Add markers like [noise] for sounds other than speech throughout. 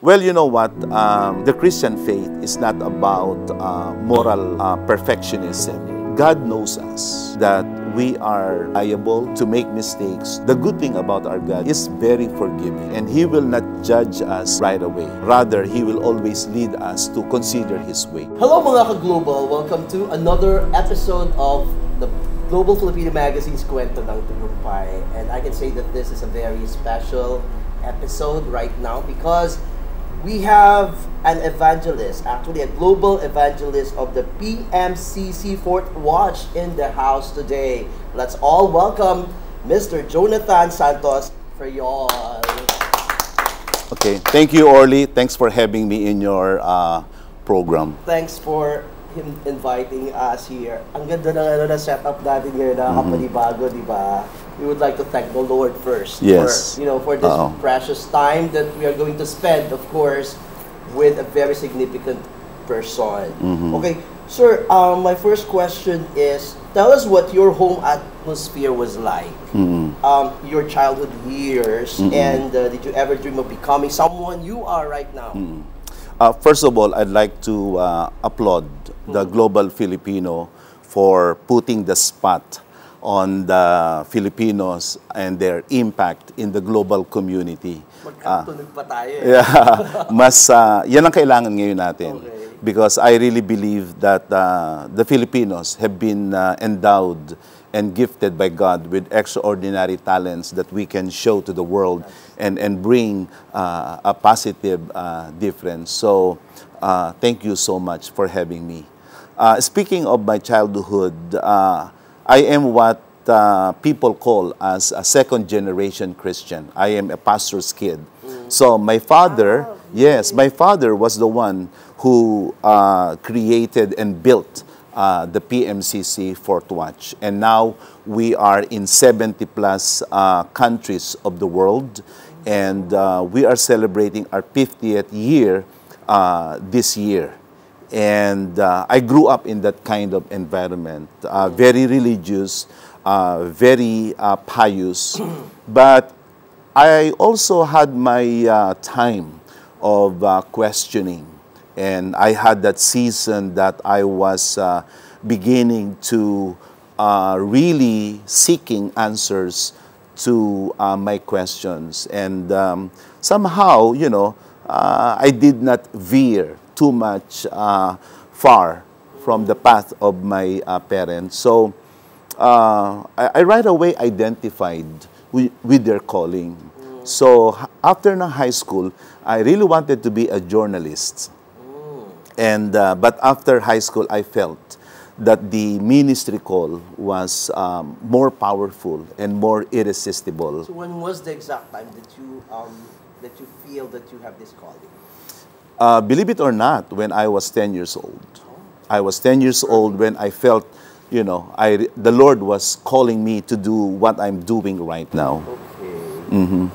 Well, you know what? Um, the Christian faith is not about uh, moral uh, perfectionism. God knows us that we are liable to make mistakes. The good thing about our God is very forgiving and He will not judge us right away. Rather, He will always lead us to consider His way. Hello mga ka-global! Welcome to another episode of the Global Filipino Magazine's Kwento ng Tagumpay. And I can say that this is a very special episode right now because we have an evangelist, actually a global evangelist of the PMCC 4th Watch in the house today. Let's all welcome Mr. Jonathan Santos Ferriol. Okay, thank you, Orly. Thanks for having me in your uh, program. Thanks for him inviting us here. Ang ganda ng ano na setup natin ngayon na kapanibago, di ba? We would like to thank the Lord first Yes. for, you know, for this Oo. precious time that we are going to spend, of course, with a very significant person. Okay, sir, um, my first question is, tell us what your home atmosphere was like. Um, your childhood years, and uh, did you ever dream of becoming someone you are right now? Uh, first of all, I'd like to uh, applaud the Global Filipino for putting the spot on the Filipinos and their impact in the global community. Magkatunog pa tayo eh. Yeah, [laughs] mas uh, yan ang kailangan ngayon natin. Okay. Because I really believe that uh, the Filipinos have been uh, endowed and gifted by God with extraordinary talents that we can show to the world and, and bring uh, a positive uh, difference. So, uh, thank you so much for having me. Uh, speaking of my childhood, uh, I am what uh, people call as a second generation Christian. I am a pastor's kid. So my father, yes, my father was the one who uh, created and built uh, the PMCC Fort Watch. And now we are in 70 plus uh, countries of the world. And uh, we are celebrating our 50th year uh, this year. And uh, I grew up in that kind of environment, uh, very religious, uh, very uh, pious. [clears throat] but I also had my uh, time of uh, questioning. And I had that season that I was beginning to really seeking answers to my questions. And um, somehow, you know, I did not veer too much uh, far from the path of my uh, parents. So uh, I, I right away identified with, with their calling. So h- after na high school, I really wanted to be a journalist. And uh, but after high school, I felt that the ministry call was um, more powerful and more irresistible. So when was the exact time that you um, that you feel that you have this calling? Uh, believe it or not, when I was 10 years old, I was 10 years old when I felt, you know, I, the Lord was calling me to do what I'm doing right now. Okay.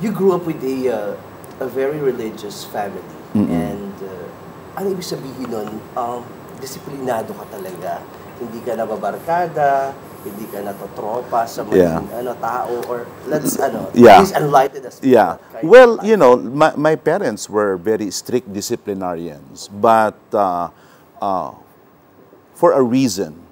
You grew up with a uh, a very religious family, and uh, ano ibig sabihin nun? Um, disiplinado ka talaga. Hindi ka nababarkada, hindi ka natotropa sa mga Yeah. ano tao or let's ano Yeah. please enlighten us. Yeah. Well, you know, my, my parents were very strict disciplinarians, but uh, uh, for a reason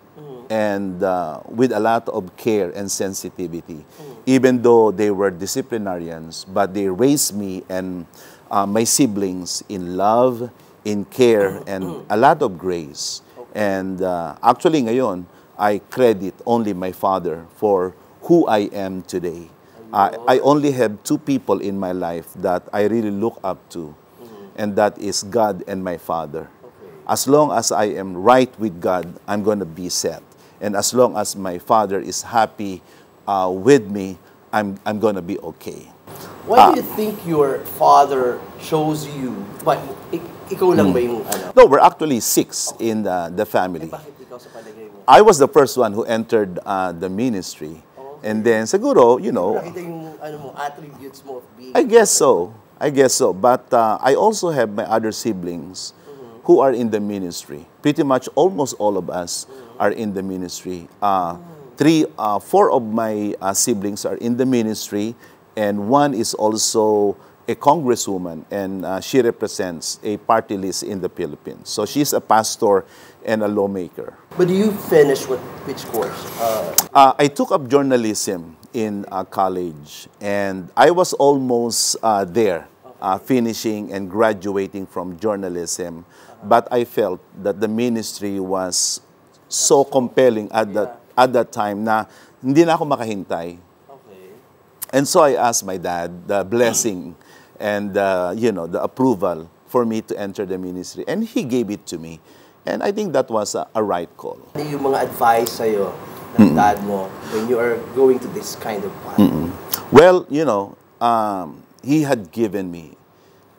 and uh, with a lot of care and sensitivity. Even though they were disciplinarians, but they raised me and uh, my siblings in love, in care, and a lot of grace. And uh, actually, ngayon, I credit only my father for who I am today. I, I only have two people in my life that I really look up to, and that is God and my Father. As long as I am right with God, I'm going to be set. And as long as my Father is happy uh, with me, I'm, I'm going to be okay. Why do ah. you think your father chose you? But ik- ikaw lang hmm. ba yung ano? No, we're actually six in the, the family. Eh, bakit ikaw sa palagay mo? I was the first one who entered uh, the ministry. And then, siguro, you know, Nakita yung ano mo, attributes mo of being I guess so. I guess so. But uh, I also have my other siblings who are in the ministry. Pretty much almost all of us are in the ministry. Uh, three, uh, four of my uh, siblings are in the ministry, and one is also a congresswoman, and uh, she represents a party list in the Philippines. So she's a pastor and a lawmaker. But do you finish with which course? Uh, Uh, I took up journalism in uh, college, and I was almost uh, there, uh, finishing and graduating from journalism. But I felt that the ministry was so compelling at that at that time na hindi na ako makahintay. okay. And so I asked my dad the blessing and uh, you know the approval for me to enter the ministry, and he gave it to me. And I think that was a, a right call. Ano yung mga advice sa'yo ng dad mo when you are going to this kind of path? Well, you know, um, he had given me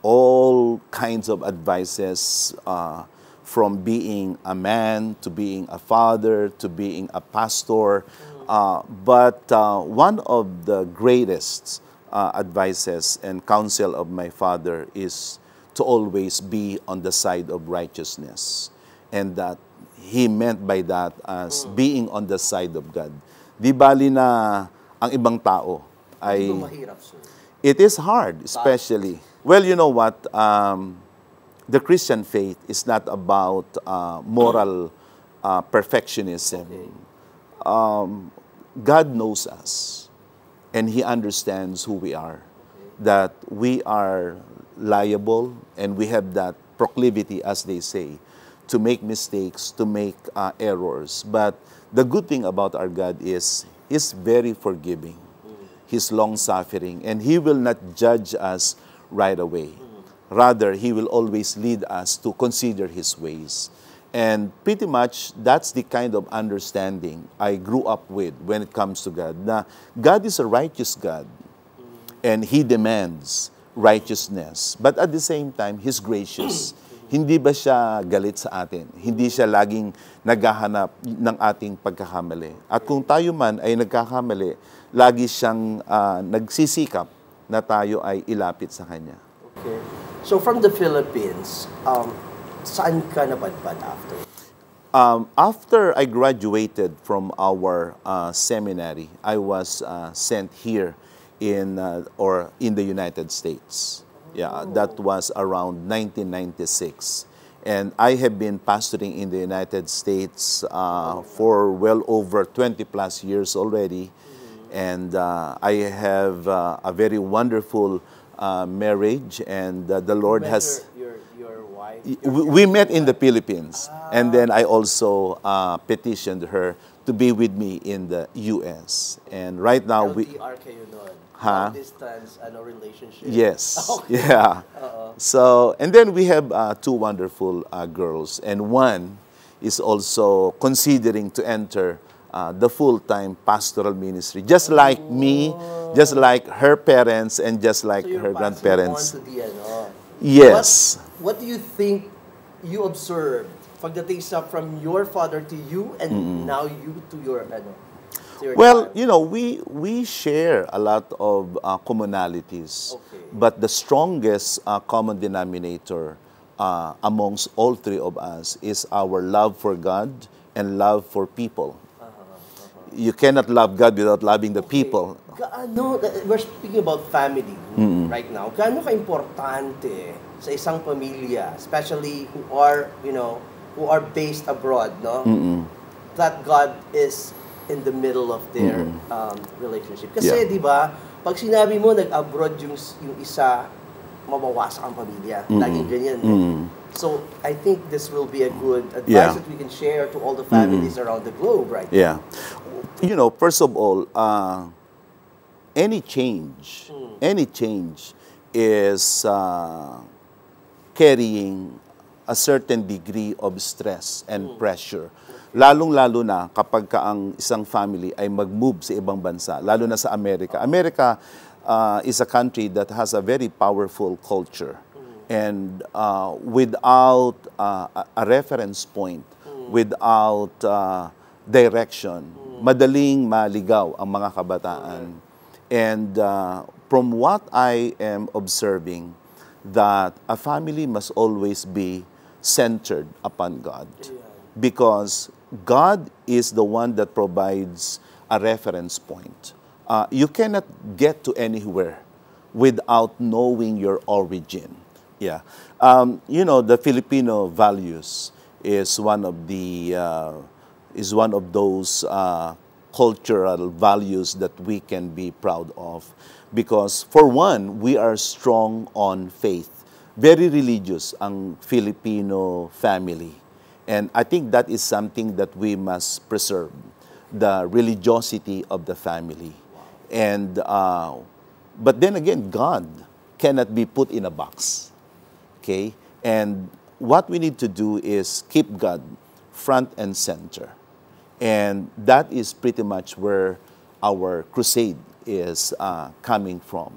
all kinds of advices uh, from being a man to being a father to being a pastor. Uh, but uh, one of the greatest uh, advices and counsel of my father is to always be on the side of righteousness. And that he meant by that as being on the side of God. Di bali na ang ibang tao ay Ito mahirap, sir. it is hard, especially. Well, you know what? Um, the Christian faith is not about uh, moral uh, perfectionism. Um, God knows us, and He understands who we are. That we are liable, and we have that proclivity, as they say, to make mistakes, to make uh, errors. But the good thing about our God is He's very forgiving. He's long suffering, and He will not judge us right away. Rather, He will always lead us to consider His ways. And pretty much that's the kind of understanding I grew up with when it comes to God. Now, God is a righteous God, and He demands righteousness. But at the same time, He's gracious. Hindi ba siya galit sa atin? Hindi siya laging naghahanap ng ating pagkakamali. At kung tayo man ay nagkakamali, lagi siyang ah, nagsisikap na tayo ay ilapit sa Kanya. Okay. So from the Philippines, um, saan ka napadpad after? Um, after I graduated from our uh, seminary, I was uh, sent here in uh, or in the United States. Yeah, that was around 1996, and I have been pastoring in the United States uh, for well over 20 plus years already, and uh, I have uh, a very wonderful uh, marriage, and uh, the Lord has. your, your, your wife? We we met in the Philippines, and then I also uh, petitioned her to be with me in the U.S. And right now we, LDR kayo nun. Ha? Long distance, ano, relationship. yes, [laughs] Okay. yeah. So and then we have uh, two wonderful uh, girls, and one is also considering to enter uh, the full-time pastoral ministry, just like me, just like her parents, and just like So her grandparents. the, ano. Yes. What, what do you think you observed pagdating sa from your father to you and now you to your, ano, your Well, child? you know, we we share a lot of uh, commonalities, Okay. but the strongest uh, common denominator uh, amongst all three of us is our love for God and love for people. You cannot love God without loving the people. Gaano, we're speaking about family right now. Gaano ka-importante sa isang pamilya, especially who are, you know, who are based abroad, no? That God is in the middle of their um, relationship. Kasi, Yeah. di ba, pag sinabi mo nag-abroad yung, yung isa, mabawasak ang pamilya. Laging ganyan. eh. So, I think this will be a good advice Yeah. that we can share to all the families around the globe, right? Yeah. You know, first of all, uh, any change, any change is uh, carrying a certain degree of stress and pressure. Lalong-lalo na kapag ka ang isang family ay mag-move sa ibang bansa, lalo na sa Amerika. America uh, is a country that has a very powerful culture. And uh, without uh, a reference point, without uh, direction, madaling maligaw ang mga kabataan. And uh, from what I am observing, that a family must always be centered upon God. Because God is the one that provides a reference point. Uh, you cannot get to anywhere without knowing your origin. Yeah. Um, you know, the Filipino values is one of the uh, is one of those uh, cultural values that we can be proud of because for one, we are strong on faith. Very religious ang Filipino family. And I think that is something that we must preserve, the religiosity of the family. And uh, but then again, God cannot be put in a box. Okay? And what we need to do is keep God front and center. And that is pretty much where our crusade is uh, coming from.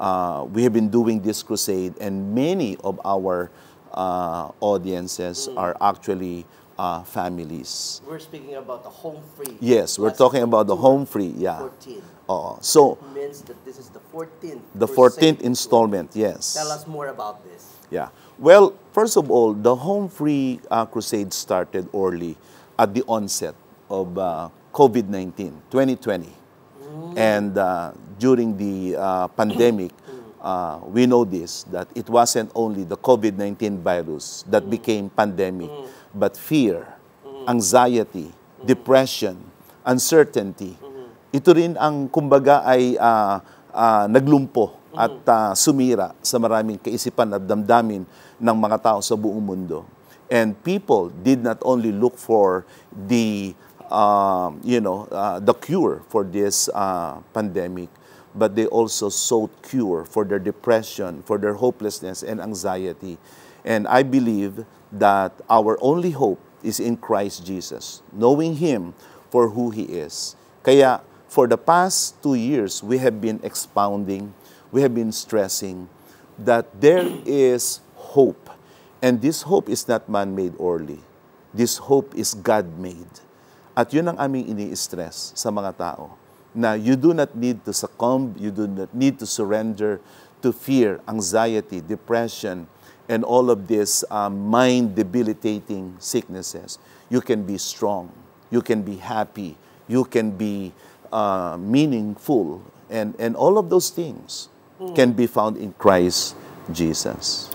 Uh, we have been doing this crusade, and many of our uh, audiences are actually uh, families. We're speaking about the home free. Yes, we're talking about the home free. Yeah. 14. Oo. so, means that this is the 14th. the crusade. 14th installment, yes. Tell us more about this. Yeah. Well, first of all, the home free uh, crusade started early at the onset of uh, COVID 19, 2020. And uh, during the uh, pandemic, uh, we know this that it wasn't only the COVID 19 virus that became pandemic, but fear, anxiety, depression, uncertainty. Ito rin ang kumbaga ay ah, ah, naglumpo at ah, sumira sa maraming kaisipan at damdamin ng mga tao sa buong mundo. And people did not only look for the um, you know uh, the cure for this uh, pandemic, but they also sought cure for their depression, for their hopelessness and anxiety. And I believe that our only hope is in Christ Jesus, knowing Him for who He is. Kaya for the past two years, we have been expounding, we have been stressing that there is hope. And this hope is not man-made only. This hope is God-made. At yun ang aming ini-stress sa mga tao, na you do not need to succumb, you do not need to surrender to fear, anxiety, depression, and all of these um, mind-debilitating sicknesses. You can be strong, you can be happy, you can be uh, meaningful, and, and all of those things can be found in Christ Jesus.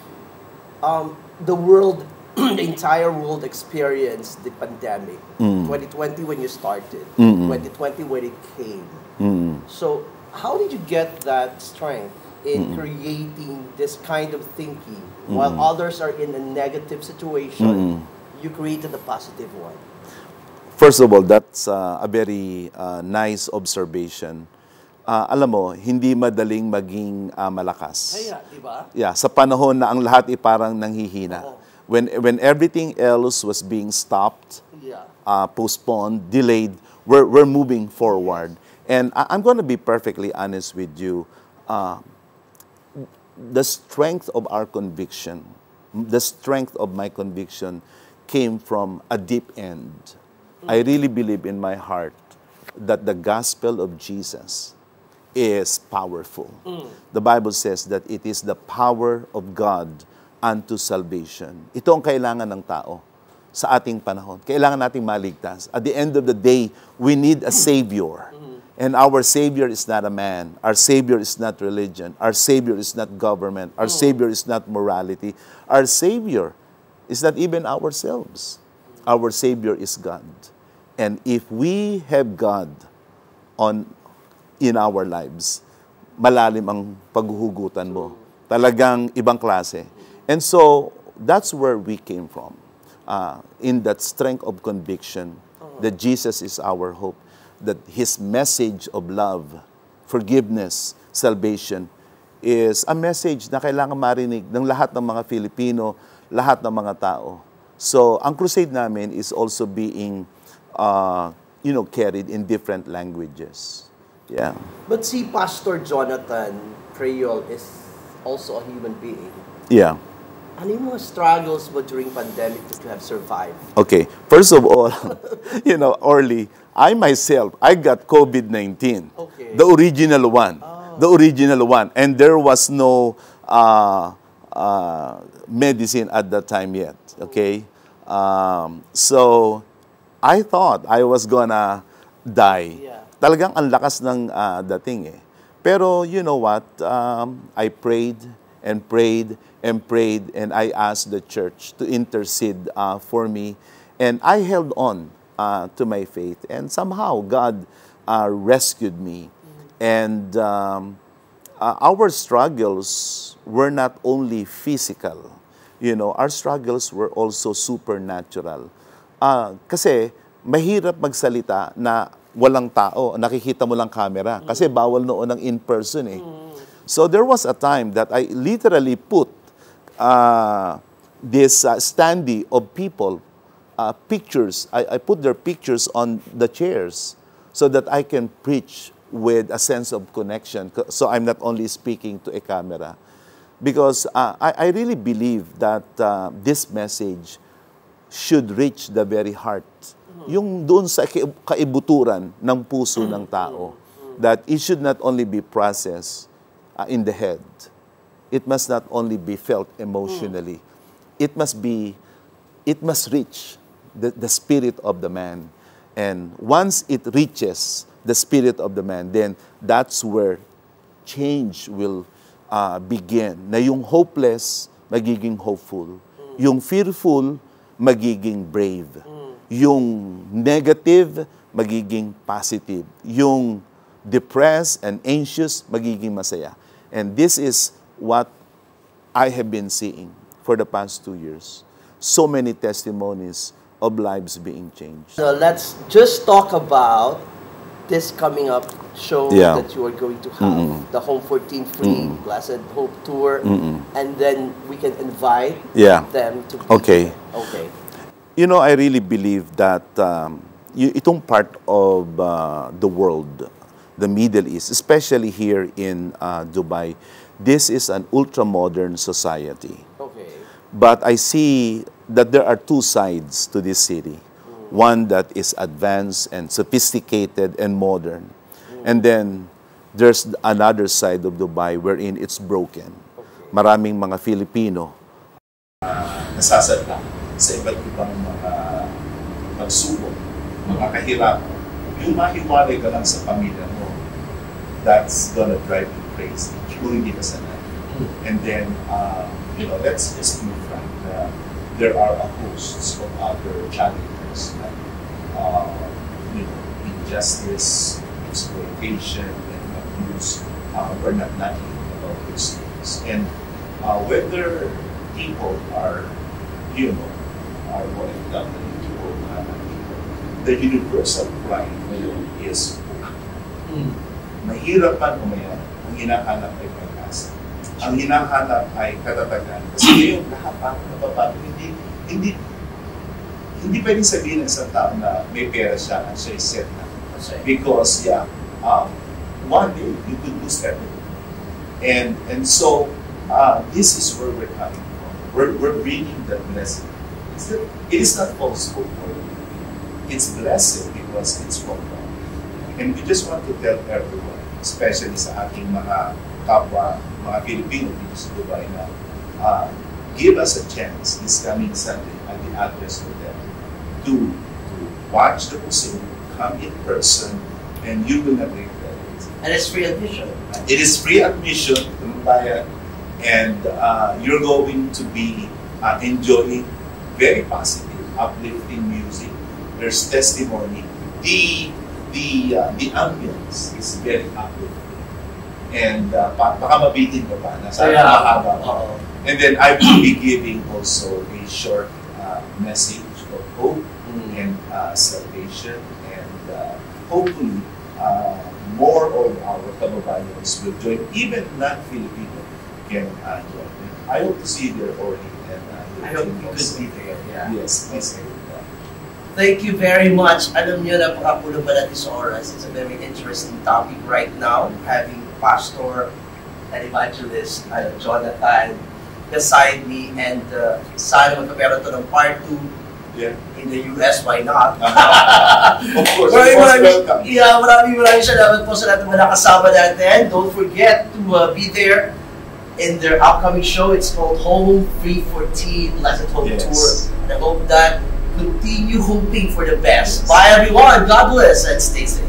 Um, the world, the entire world experienced the pandemic. 2020 when you started, 2020 when it came. So, how did you get that strength in creating this kind of thinking while others are in a negative situation? You created a positive one. First of all, that's uh, a very uh, nice observation. Uh, alam mo, hindi madaling maging uh, malakas. Kaya, di ba? Yeah, sa panahon na ang lahat ay parang nanghihina. Oo. When, when everything else was being stopped, Yeah. uh, postponed, delayed, we're, we're moving forward. And I, I'm going to be perfectly honest with you. Uh, the strength of our conviction, the strength of my conviction came from a deep end. I really believe in my heart that the gospel of Jesus is powerful. The Bible says that it is the power of God unto salvation. Ito ang kailangan ng tao sa ating panahon. Kailangan nating maligtas. At the end of the day, we need a Savior. And our Savior is not a man. Our Savior is not religion. Our Savior is not government. Our Savior is not morality. Our Savior is not even ourselves. Our Savior is God. And if we have God on in our lives, malalim ang paghuhugutan mo. Talagang ibang klase. And so, that's where we came from. Uh, in that strength of conviction that Jesus is our hope, that His message of love, forgiveness, salvation is a message na kailangan marinig ng lahat ng mga Filipino, lahat ng mga tao. So, ang crusade namin is also being, uh, you know, carried in different languages. Yeah. But see, Pastor Jonathan Crayol is also a human being. Yeah. Ano yung mga struggles mo during pandemic that you have survived? Okay. First of all, [laughs] you know, Orly, I myself, I got COVID-19. Okay. The original one. The original one. And there was no uh, uh, medicine at that time yet. Okay? Um, so, I thought I was gonna die. Yeah. Talagang ang lakas ng uh, dating eh. Pero you know what? Um, I prayed and prayed and prayed, and I asked the church to intercede uh, for me. And I held on uh, to my faith, and somehow God uh, rescued me. And um, uh, our struggles were not only physical, you know, our struggles were also supernatural. Uh, kasi mahirap magsalita na walang tao, nakikita mo lang camera. Kasi bawal noon ang in-person eh. So there was a time that I literally put uh, this uh, standee of people, uh, pictures, I, I put their pictures on the chairs so that I can preach with a sense of connection. So I'm not only speaking to a camera. Because uh, I, I really believe that uh, this message should reach the very heart. Yung doon sa kaibuturan ng puso ng tao. That it should not only be processed uh, in the head. It must not only be felt emotionally. It must be, it must reach the, the spirit of the man. And once it reaches the spirit of the man, then that's where change will uh, begin. Na yung hopeless, magiging hopeful. Yung fearful, magiging brave. Yung negative, magiging positive. Yung depressed and anxious, magiging masaya. And this is what I have been seeing for the past two years. So many testimonies of lives being changed. So let's just talk about this coming up show Yeah. that you are going to have, the Home 14 Free Blessed Hope Tour, and then we can invite Yeah. them to Okay. there. Okay. You know, I really believe that um, itong part of uh, the world, the Middle East, especially here in uh, Dubai, this is an ultra-modern society. Okay. But I see that there are two sides to this city. One that is advanced and sophisticated and modern. And then there's another side of Dubai wherein it's broken. Maraming mga Filipino nasasadla sa iba't ibang mga pagsubok, mga kahirapan. Yung mahiwalay ka lang sa pamilya mo, that's gonna drive you crazy. Kung hindi ka sanay. And then, uh, you know, let's just be frank na there are a hosts of other challenges like, uh, you know, injustice, exploitation, and abuse. Uh, we're not lacking about these things. And uh, whether people are, you know, are what it comes to the universal cry ngayon is mahirap man o mayaman, ang hinahanap ay pag-asa. Ang hinahanap ay katatagan. Kasi ngayon, lahat pa nababago. Hindi, hindi, hindi pwedeng sabihin ng isang tao na may pera siya at siya set na. Because, yeah, um, one day, you could lose everything. And, and so, uh, this is where we're coming from. We're, we're bringing that blessing. It's it is not falsehood for you. It's blessed because it's from God. And we just want to tell everyone, especially sa ating mga kapwa, mga Pilipino dito sa Dubai na uh, give us a chance this coming Sunday at the Address Hotel to, to watch the museum, come in person, and you will not regret it. And it's free admission. It is free admission and uh, you're going to be uh, enjoying very positive, uplifting music. There's testimony. The the uh, the ambience is very uplifting, and uh, pa- baka mabitin ka pa. Nasa Kaya, mahaba oo. And then I will be giving also a short uh, message of hope and uh, salvation, and uh, hopefully uh, more of our kababayans will join, even non-Filipino can uh, join. I hope to see you there, Ori, and uh, I hope you could be there. Yeah. Yes, please. Thank you very much. Alam niyo, napakapulo ba natin sa oras. It's a very interesting topic right now. Having Pastor and Evangelist uh, Jonathan beside me and uh, sana magkameron to ng part 2 yeah. in the US. Why not? [laughs] of course, Maraming most maraming, welcome. yeah, maraming maraming salamat po sa lahat ng mga kasama natin. Don't forget to uh, be there in their upcoming show. It's called Home Free 14 Blessed Hope Yes. Tour. And I hope that continue hoping for the best. Bye everyone. God bless and stay safe.